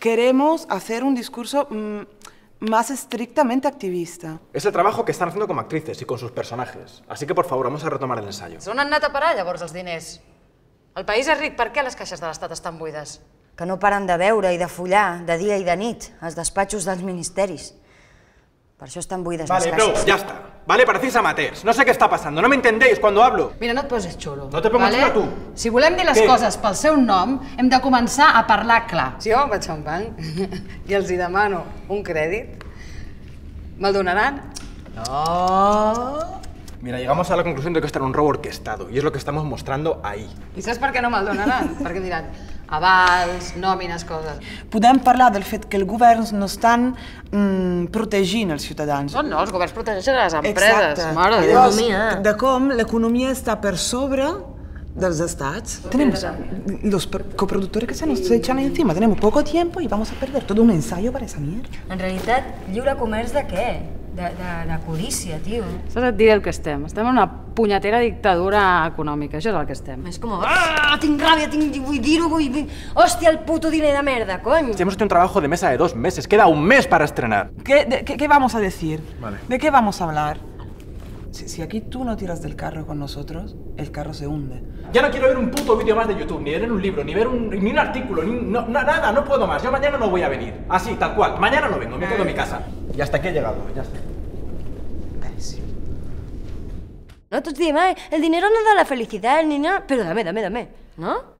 queremos hacer un discurso mm, más estrictamente activista. Es el trabajo que están haciendo como actrices y con sus personajes. Así que, por favor, vamos a retomar el ensayo. On han anat a parar, llavors, els diners? El país és ric, per què les caixes de l'Estat estan buides? Que no paren de veure i de follar, de dia i de nit, als despatxos dels ministeris. Per això estan buides Vale, les caixes. ya está. Vale, parecéis amateurs. No sé qué está pasando. ¿No me entendéis cuando hablo? Mira, no et poses xulo. No te pongas xulo, tu. Si volem dir les Què? coses pel seu nom, hem de començar a parlar clar. Si jo vaig a un banc i els hi demano un crèdit, me'l donaran? No. Mira, llegamos a la conclusión de que esto era un robo orquestado y es lo que estamos mostrando ahí. I saps per què no me'l donaran? Perquè em diran avals, nòmines, coses. Podem parlar del fet que els governs no estan mm, protegint els ciutadans. No, no, els governs protegeixen les empreses. Exacte. Mare I de llavors, Déu. De com l'economia està per sobre dels estats. Tenemos los per- coproductores que se nos echan encima. Tenemos poco tiempo y vamos a perder todo un ensayo para esa mierda. En realitat, lliure comerç de què? De, de, de codícia, tio. Saps et diré el que estem? Estem en una punyetera dictadura econòmica, això és el que estem. És com... Ah, tinc ràbia, tinc, vull dir-ho, vull. Hòstia, el puto diner de merda, cony! Hemos hecho un trabajo de mesa de dos meses. Queda un mes para estrenar. ¿Qué, de- qué- qué vamos a decir? Vale. ¿De qué vamos a hablar? Si, si aquí tú no tiras del carro con nosotros, el carro se hunde. Ya no quiero ver un puto vídeo más de YouTube, ni leer un libro, ni ver un, ni un artículo, ni no- no- nada, no puedo más. Yo mañana no voy a venir. Así, tal cual. Mañana no vengo, me quedo en mi casa. Y hasta aquí he llegado, ya está. No tots diem, "Ai, el dinero no da la felicidad, ni nada, pero dame, dame, dame, ¿no?